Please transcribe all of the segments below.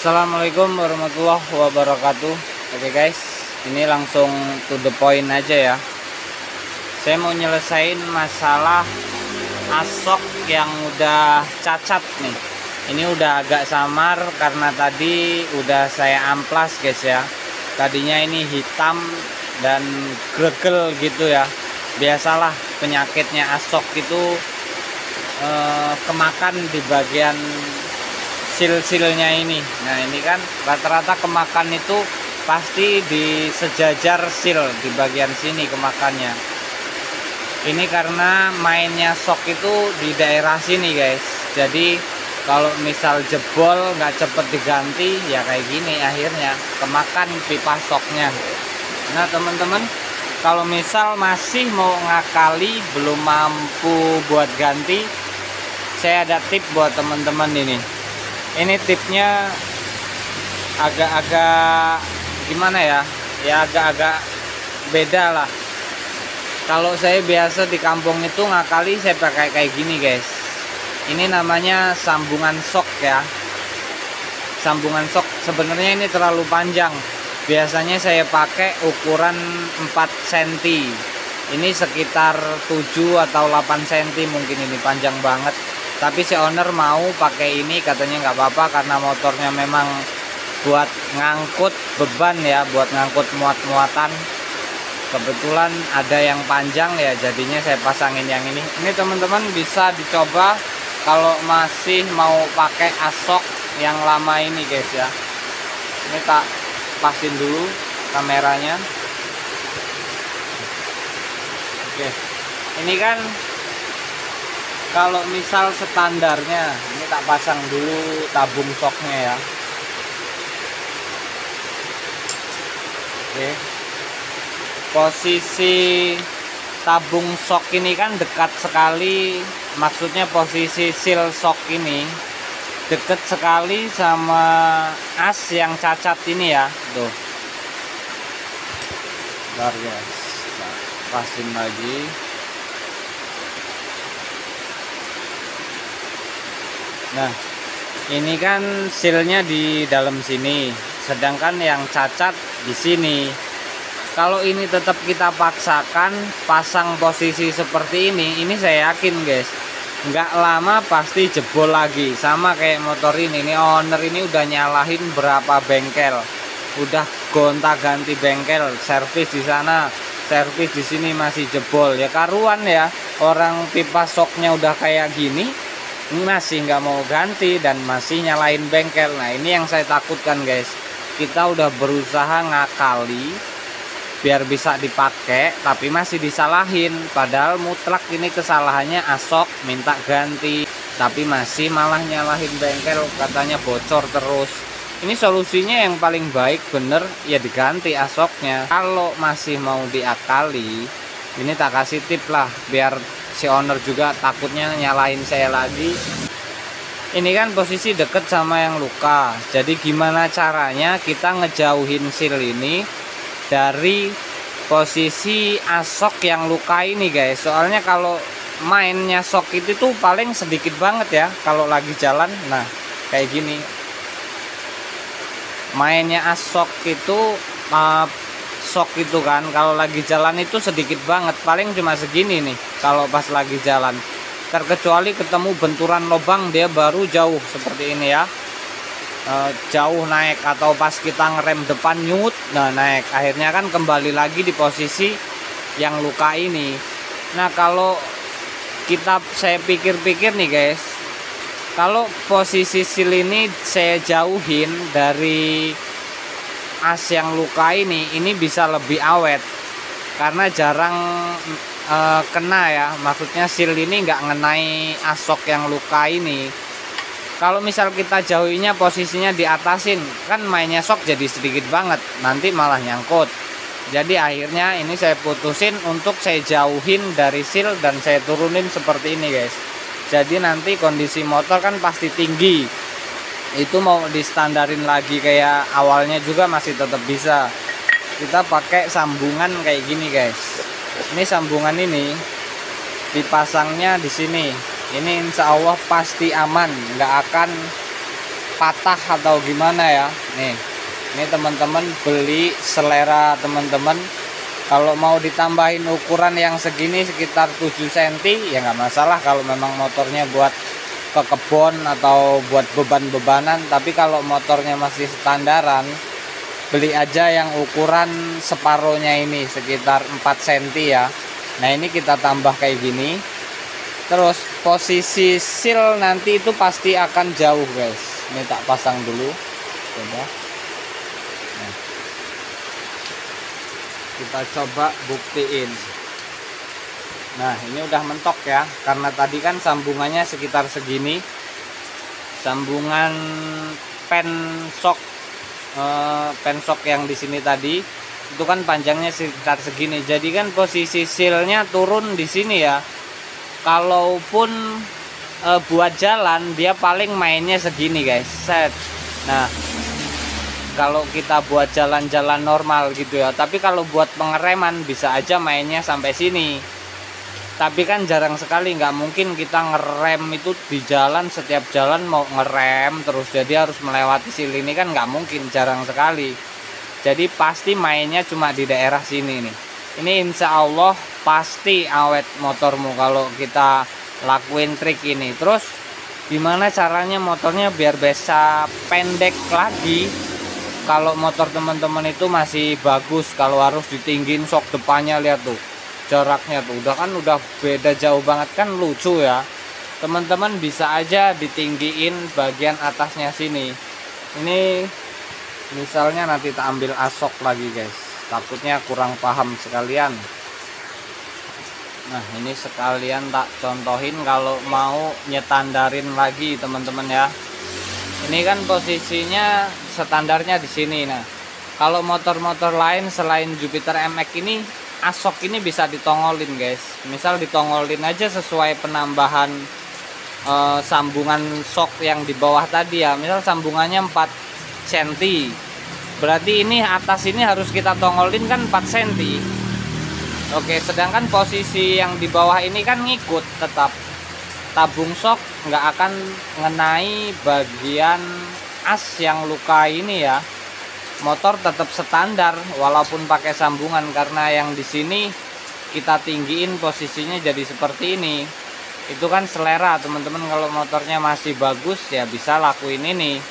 Assalamualaikum warahmatullahi wabarakatuh. Oke guys Ini langsung to the point aja ya. Saya mau nyelesain masalah Asok yang udah cacat nih. Ini udah agak samar Karena tadi udah saya amplas guys ya. Tadinya ini hitam Dan gregel gitu ya. Biasalah penyakitnya asok itu eh, Kemakan di bagian sil-silnya ini. Nah ini kan rata-rata kemakan itu pasti di sejajar sil di bagian sini kemakannya. Ini karena mainnya sok itu di daerah sini guys. Jadi kalau misal jebol nggak cepet diganti ya kayak gini akhirnya kemakan pipa soknya. Nah teman-teman kalau misal masih mau ngakali belum mampu buat ganti saya ada tip buat teman-teman ini ini tipnya agak-agak gimana ya? Ya agak-agak beda lah. Kalau saya biasa di kampung itu ngakali saya pakai kayak gini guys. Ini namanya sambungan sok ya. Sambungan sok. Sebenarnya ini terlalu panjang. Biasanya saya pakai ukuran 4 cm ini sekitar 7 atau 8 cm mungkin ini panjang banget tapi si owner mau pakai ini katanya nggak apa-apa karena motornya memang buat ngangkut beban ya buat ngangkut muat-muatan. Kebetulan ada yang panjang ya jadinya saya pasangin yang ini. Ini teman-teman bisa dicoba kalau masih mau pakai asok yang lama ini guys ya. Ini tak pasin dulu kameranya. Oke. Ini kan kalau misal standarnya ini tak pasang dulu tabung soknya ya. Oke. Posisi tabung sok ini kan dekat sekali maksudnya posisi seal sok ini dekat sekali sama as yang cacat ini ya. Tuh. Bentar guys. Pasin lagi Nah, ini kan silnya di dalam sini, sedangkan yang cacat di sini. Kalau ini tetap kita paksakan pasang posisi seperti ini, ini saya yakin guys, nggak lama pasti jebol lagi. Sama kayak motor ini, ini owner ini udah nyalahin berapa bengkel, udah gonta-ganti bengkel, servis di sana, servis di sini masih jebol. Ya karuan ya, orang pipa soknya udah kayak gini, masih nggak mau ganti dan masih nyalain bengkel. Nah ini yang saya takutkan guys. Kita udah berusaha ngakali biar bisa dipakai tapi masih disalahin. Padahal mutlak ini kesalahannya asok minta ganti tapi masih malah nyalahin bengkel katanya bocor terus. Ini solusinya yang paling baik bener ya diganti asoknya. Kalau masih mau diakali ini tak kasih tip lah biar si owner juga takutnya nyalain saya lagi. Ini kan posisi deket sama yang luka. Jadi gimana caranya kita ngejauhin sil ini dari posisi asok yang luka ini guys? Soalnya kalau mainnya sok itu tuh paling sedikit banget ya kalau lagi jalan. Nah kayak gini. Mainnya asok itu uh, sok itu kan. Kalau lagi jalan itu sedikit banget. Paling cuma segini nih kalau pas lagi jalan. Terkecuali ketemu benturan lubang dia baru jauh seperti ini ya. E, jauh naik atau pas kita ngerem depan nyut nah naik. Akhirnya kan kembali lagi di posisi yang luka ini. Nah kalau kita saya pikir-pikir nih guys. Kalau posisi sil ini saya jauhin dari as yang luka ini ini bisa lebih awet. Karena jarang e, kena ya. Maksudnya sil ini nggak ngenai asok yang luka ini. Kalau misal kita jauhinya posisinya di atasin kan mainnya sok jadi sedikit banget. Nanti malah nyangkut. Jadi akhirnya ini saya putusin untuk saya jauhin dari sil dan saya turunin seperti ini guys. Jadi nanti kondisi motor kan pasti tinggi. Itu mau distandarin lagi kayak awalnya juga masih tetap bisa. Kita pakai sambungan kayak gini guys ini sambungan ini dipasangnya di sini. Ini insya Allah pasti aman. Nggak akan patah atau gimana ya. Nih ini teman-teman beli selera teman-teman. Kalau mau ditambahin ukuran yang segini sekitar 7 cm ya nggak masalah kalau memang motornya buat ke kebun atau buat beban-bebanan. Tapi kalau motornya masih standaran beli aja yang ukuran separohnya ini sekitar 4 cm ya. Nah ini kita tambah kayak gini. Terus posisi seal nanti itu pasti akan jauh guys. Ini tak pasang dulu. Coba. Nah. kita coba buktiin. Nah ini udah mentok ya karena tadi kan sambungannya sekitar segini. Sambungan pen sok uh, pensok yang di sini tadi itu kan panjangnya sekitar segini. Jadi kan posisi sealnya turun di sini ya. Kalaupun uh, buat jalan dia paling mainnya segini guys. Set. Nah kalau kita buat jalan-jalan normal gitu ya. Tapi kalau buat pengereman bisa aja mainnya sampai sini tapi kan jarang sekali nggak mungkin kita ngerem itu di jalan setiap jalan mau ngerem terus jadi harus melewati sil ini kan nggak mungkin jarang sekali. Jadi pasti mainnya cuma di daerah sini nih. Ini insya Allah pasti awet motormu kalau kita lakuin trik ini. Terus gimana caranya motornya biar bisa pendek lagi? Kalau motor teman-teman itu masih bagus kalau harus ditinggin sok depannya lihat tuh jaraknya tuh. Udah kan udah beda jauh banget. Kan lucu ya. Teman-teman bisa aja ditinggiin bagian atasnya sini. Ini misalnya nanti tak ambil asok lagi guys. Takutnya kurang paham sekalian. Nah ini sekalian tak contohin kalau mau nyetandarin lagi teman-teman ya. Ini kan posisinya standarnya di sini. Nah kalau motor-motor lain selain Jupiter MX ini asok ini bisa ditongolin guys. Misal ditongolin aja sesuai penambahan e, sambungan sok yang di bawah tadi ya. Misal sambungannya 4 cm berarti ini atas ini harus kita tongolin kan 4 cm oke sedangkan posisi yang di bawah ini kan ngikut tetap. Tabung sok nggak akan ngenai bagian as yang luka ini ya motor tetap standar walaupun pakai sambungan karena yang di sini kita tinggiin posisinya jadi seperti ini. Itu kan selera teman-teman. Kalau motornya masih bagus ya bisa lakuin ini.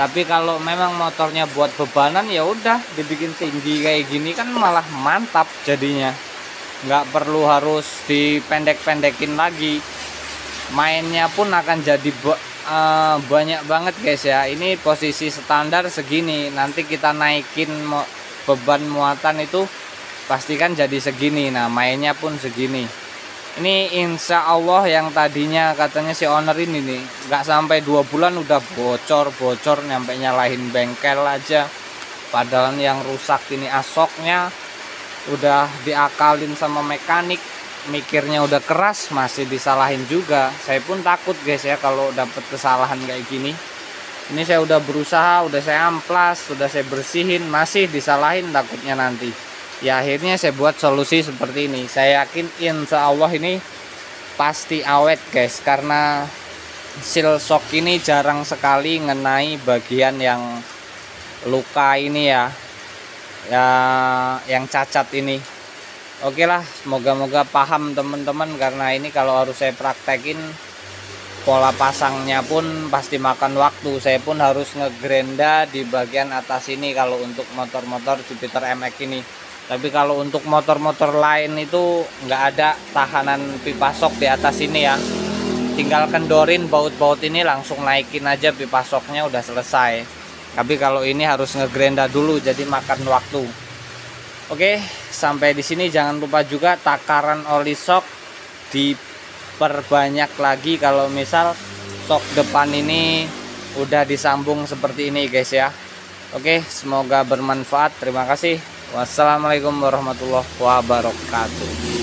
Tapi kalau memang motornya buat bebanan ya udah dibikin tinggi kayak gini kan malah mantap jadinya. Nggak perlu harus dipendek-pendekin lagi. Mainnya pun akan jadi uh, banyak banget guys ya. Ini posisi standar segini. Nanti kita naikin beban muatan itu pastikan jadi segini. Nah mainnya pun segini. Ini insya Allah yang tadinya katanya si owner ini nih nggak sampai dua bulan udah bocor-bocor nyampe nyalahin bengkel aja. Padahal yang rusak ini asoknya udah diakalin sama mekanik mikirnya udah keras masih disalahin juga. Saya pun takut guys ya kalau dapat kesalahan kayak gini. Ini saya udah berusaha udah saya amplas sudah saya bersihin masih disalahin takutnya nanti. Ya akhirnya saya buat solusi seperti ini. Saya yakin insya Allah ini pasti awet guys karena seal shock ini jarang sekali ngenai bagian yang luka ini ya. Ya yang cacat ini Oke lah, semoga-moga paham teman-teman karena ini kalau harus saya praktekin pola pasangnya pun pasti makan waktu. Saya pun harus ngegrenda di bagian atas ini kalau untuk motor-motor Jupiter MX ini. Tapi kalau untuk motor-motor lain itu nggak ada tahanan pipa sok di atas ini ya. Tinggal kendorin baut-baut ini langsung naikin aja pipa soknya udah selesai. Tapi kalau ini harus ngegrenda dulu jadi makan waktu. Oke, sampai di sini jangan lupa juga takaran oli shock diperbanyak lagi kalau misal shock depan ini udah disambung seperti ini guys ya. Oke, semoga bermanfaat. Terima kasih. Wassalamualaikum warahmatullahi wabarakatuh.